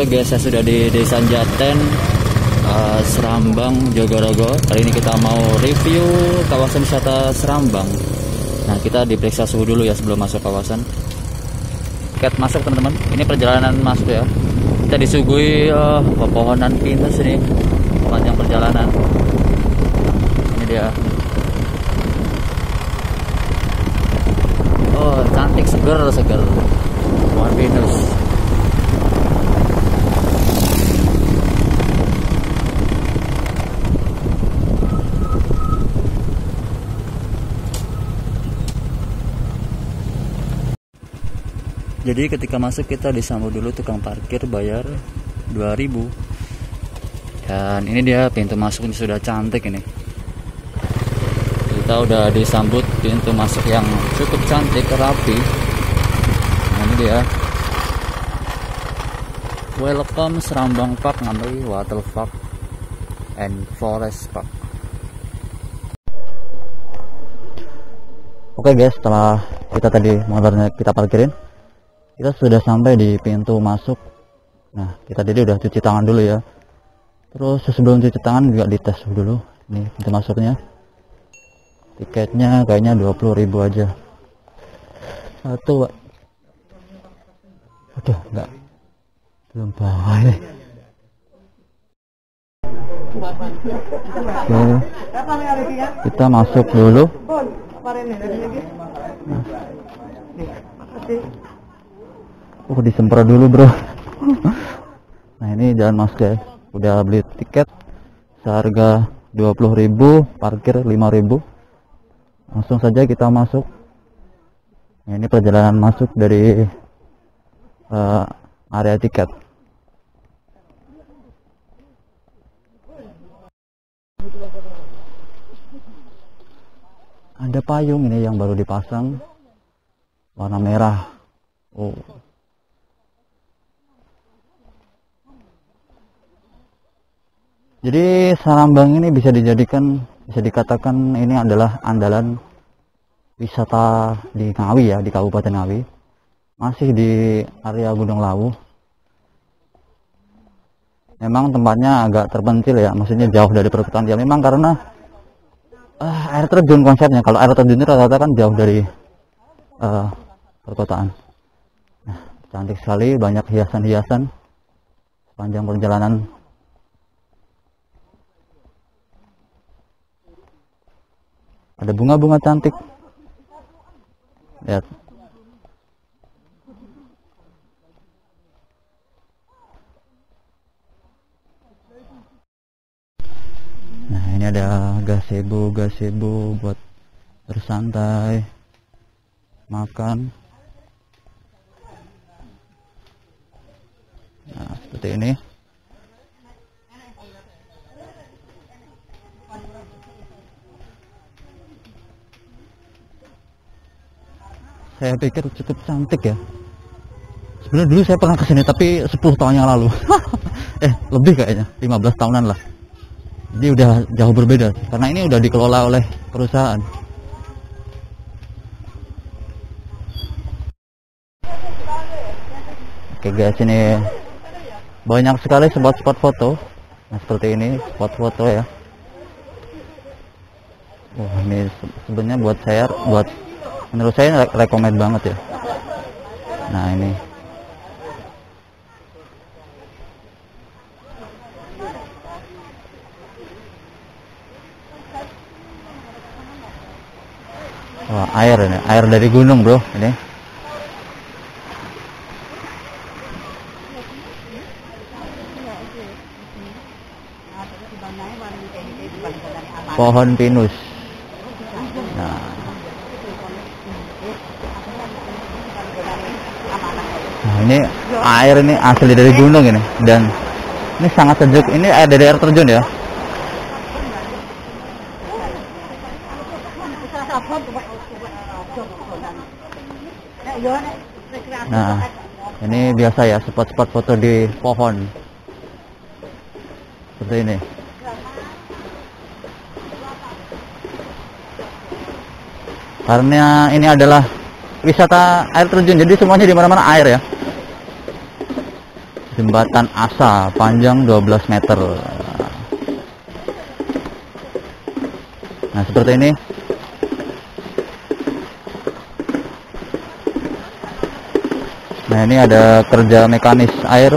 Oke guys, saya sudah di Desa Jaten, uh, Serambang, Jogorogo. Kali ini kita mau review kawasan wisata Serambang. Nah, kita diperiksa suhu dulu ya sebelum masuk kawasan. Tiket masuk teman-teman. Ini perjalanan masuk ya. Kita disuguhi uh, pepohonan pinus ini panjang perjalanan. Ini dia. Oh, cantik seger seger. Pohon pinus. Jadi ketika masuk kita disambut dulu tukang parkir bayar 2000 Dan ini dia pintu masuk ini sudah cantik ini. Kita udah disambut pintu masuk yang cukup cantik, rapi. Nah, ini dia. Welcome Serambang Park Ngamri Water Park and Forest Park. Oke guys, setelah kita tadi motornya kita parkirin, kita sudah sampai di pintu masuk. Nah kita jadi udah cuci tangan dulu ya. Terus sebelum cuci tangan juga dites dulu nih pintu masuknya. Tiketnya kayaknya 20.000 aja. Satu aduh enggak. Belum nih Oke, kita masuk dulu Oh disemprot dulu bro. Nah ini jalan mas guys. Udah beli tiket Seharga 20.000 Parkir 5.000 Langsung saja kita masuk. Nah, Ini perjalanan masuk dari uh, Area tiket. Ada payung ini yang baru dipasang Warna merah. Oh Jadi Sarambang ini bisa dijadikan bisa dikatakan ini adalah andalan wisata di Ngawi ya di Kabupaten Ngawi. Masih di area Gunung Lawu. Memang tempatnya agak terpencil ya maksudnya jauh dari perkotaan ya memang karena uh, air terjun konsepnya. Kalau air terjun itu rata-rata kan jauh dari uh, perkotaan. Nah, cantik sekali banyak hiasan-hiasan sepanjang perjalanan ada bunga-bunga cantik. Lihat. Nah ini ada gazebo gazebo buat bersantai makan. Nah seperti ini saya pikir cukup cantik ya. Sebenarnya dulu saya pernah ke sini tapi 10 tahun yang lalu. Eh lebih kayaknya 15 tahunan lah. Jadi udah jauh berbeda karena ini udah dikelola oleh perusahaan. Oke guys ini banyak sekali spot-spot foto. Nah seperti ini spot foto ya. Wah ini sebenarnya buat saya buat menurut saya rekomend banget ya nah ini Wah, air ini, air dari gunung, Bro. Ini. Pohon pinus. Nah, Nah, ini air ini asli dari gunung ini dan ini sangat sejuk. Ini air dari air terjun ya. Nah, ini biasa ya spot-spot foto di pohon. Seperti ini. Karena ini adalah wisata air terjun jadi semuanya di mana-mana air ya jembatan asa panjang 12 meter. Nah seperti ini. Nah ini ada kerja mekanis air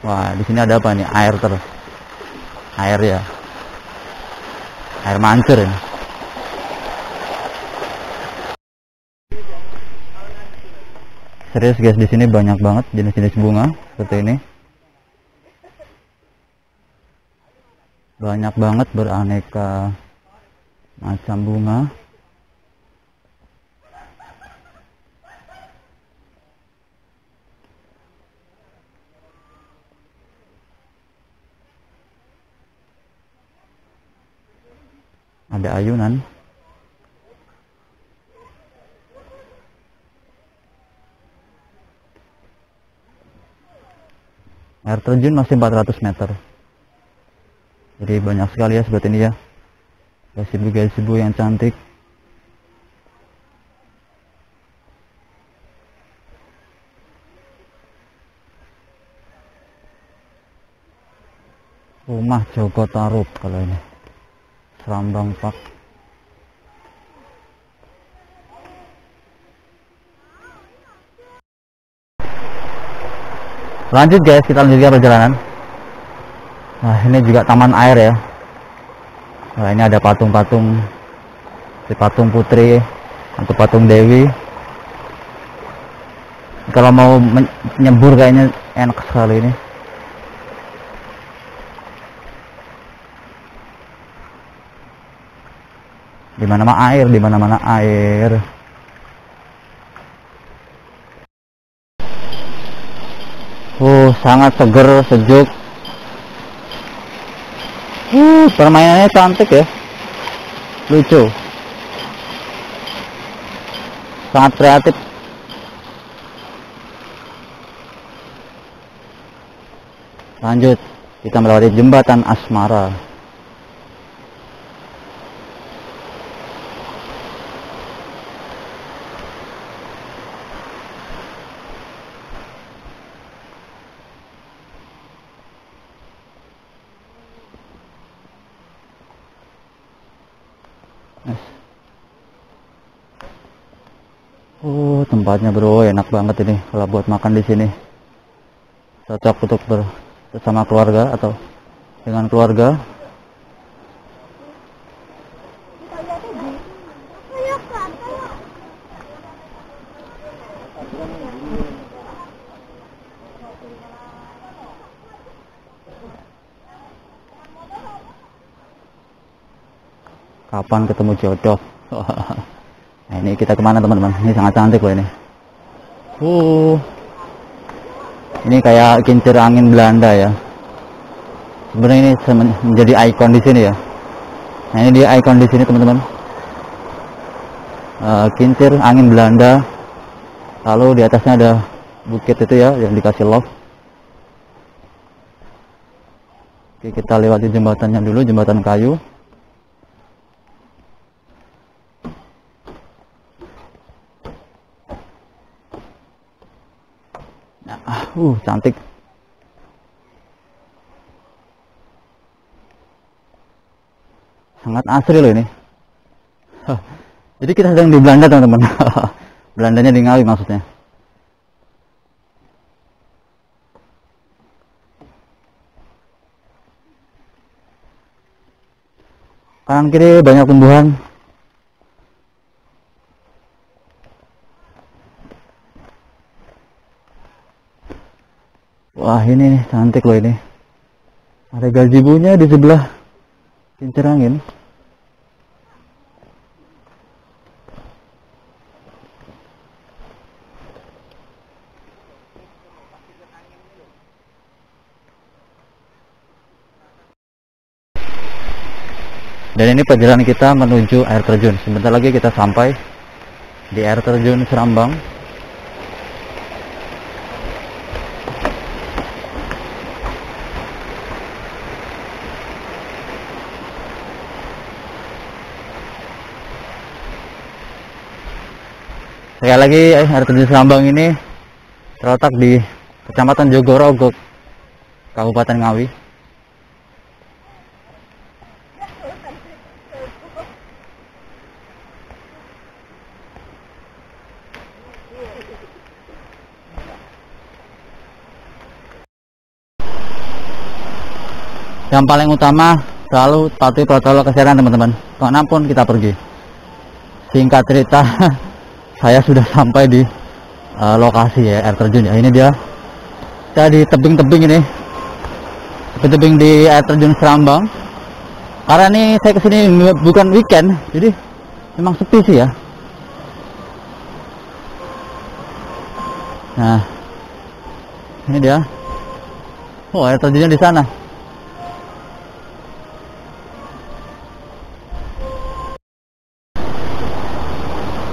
Wah, di sini ada apa nih? Air terus. Air ya. Air mancur ya. Serius guys, di sini banyak banget jenis-jenis bunga seperti ini. Banyak banget beraneka macam bunga. Ada ayunan. Air terjun masih 400 meter. Jadi banyak sekali ya seperti ini ya. Gasibu-gasibu yang cantik. Rumah Joko Tarub kalau ini Serambang Park lanjut guys kita lanjutkan perjalanan. Nah ini juga taman air ya. Nah ini ada patung-patung si patung putri atau patung dewi. Kalau mau nyebur kayaknya enak sekali ini di mana mana air di mana mana air. Uh sangat seger sejuk. Uh permainannya cantik ya. Lucu. Sangat kreatif. Lanjut kita melewati jembatan asmara Oh, tempatnya bro, enak banget ini kalau buat makan di sini. Cocok untuk bersama keluarga atau dengan keluarga. Kapan ketemu jodoh? Nah ini kita ke mana teman-teman? Ini sangat cantik loh ini. Uh, ini kayak kincir angin Belanda ya. Sebenarnya ini menjadi ikon di sini ya. Nah ini dia ikon di sini teman-teman. Uh, kincir angin Belanda. Lalu di atasnya ada bukit itu ya yang dikasih love. Oke kita lewati jembatannya dulu, jembatan kayu. Uh cantik. Sangat asri loh ini. Jadi kita sedang di Belanda teman-teman. Belandanya di Ngawi maksudnya. Kanan kiri banyak tumbuhan Wah ini nih cantik loh ini. Ada gajibunya di sebelah kincir angin. Dan ini perjalanan kita menuju air terjun. Sebentar lagi kita sampai di air terjun Serambang. Sekali lagi air terjun Serambang ini terletak di Kecamatan Jogorogo, Kabupaten Ngawi. Yang paling utama selalu patuhi protokol kesehatan teman-teman. Ke mana pun kita pergi. Singkat cerita, saya sudah sampai di uh, lokasi ya air terjun ya. Ini dia. Saya di tebing-tebing ini. Tebing-tebing di air terjun Serambang. Karena ini saya ke sini bukan weekend, jadi memang sepi sih ya. Nah, ini dia. Oh, air terjunnya di sana.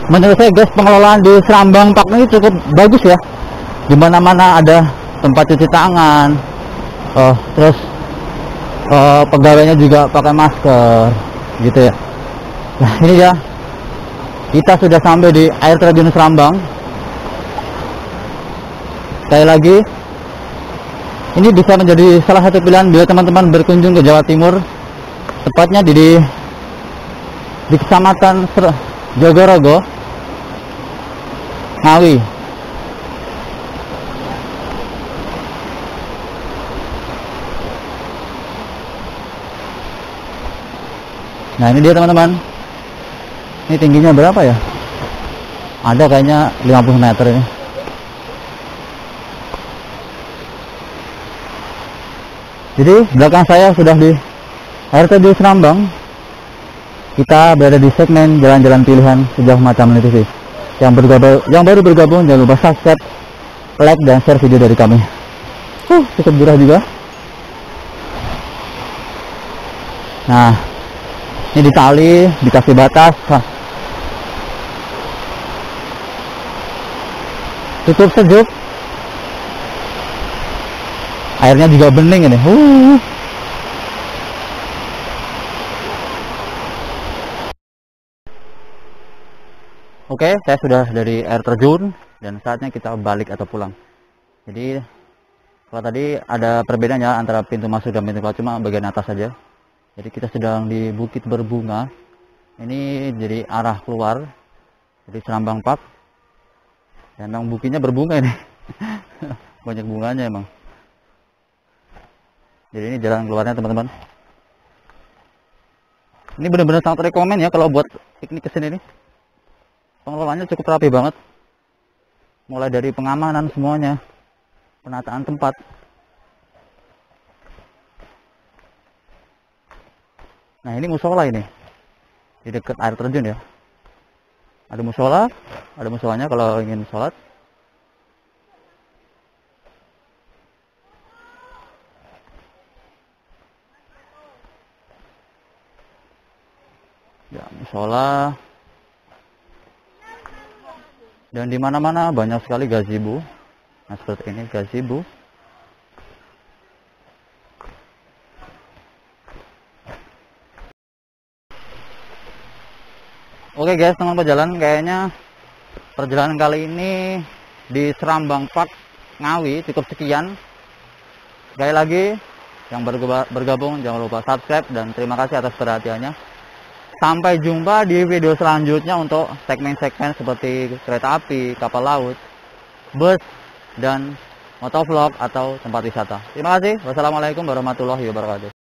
Menurut saya guys pengelolaan di Serambang Park ini cukup bagus ya. Di mana mana ada tempat cuci tangan oh, terus oh, pegawainya juga pakai masker gitu ya. Nah ini ya kita sudah sampai di air terjun Serambang. Sekali lagi ini bisa menjadi salah satu pilihan bila teman-teman berkunjung ke Jawa Timur. Tepatnya di di, di kecamatan Jogorogo Ngawi Nah ini dia teman-teman. Ini tingginya berapa ya? Ada kayaknya 50 meter ini. Jadi belakang saya sudah di RTD Serambang. Kita berada di segmen jalan-jalan pilihan sejauh macam TV yang bergabung yang baru bergabung jangan lupa subscribe like dan share video dari kami. Uh cukup murah juga. Nah ini di tali dikasih batas. Cukup sejuk. Airnya juga bening ini. Uh Oke, saya sudah dari air terjun dan saatnya kita balik atau pulang. Jadi kalau tadi ada perbedaannya antara pintu masuk dan pintu keluar cuma bagian atas saja. Jadi kita sedang di Bukit Berbunga. Ini jadi arah keluar dari Serambang Park. Dan memang bukitnya berbunga ini. Banyak bunganya emang. Jadi ini jalan keluarnya teman-teman. Ini benar-benar sangat rekomend ya kalau buat piknik ke sini nih pengelolaannya cukup rapi banget. Mulai dari pengamanan semuanya. Penataan tempat. Nah ini musola ini. Di dekat air terjun ya. Ada musola. Ada musolanya kalau ingin sholat. Ya musola dan di mana-mana banyak sekali gazebo. Nah seperti ini gazebo. Oke guys teman pejalan kayaknya perjalanan kali ini di Serambang Park Ngawi cukup sekian. Sekali lagi yang bergabung jangan lupa subscribe dan terima kasih atas perhatiannya Sampai jumpa di video selanjutnya untuk segmen-segmen seperti kereta api, kapal laut, bus, dan motovlog atau tempat wisata. Terima kasih. Wassalamualaikum warahmatullahi wabarakatuh.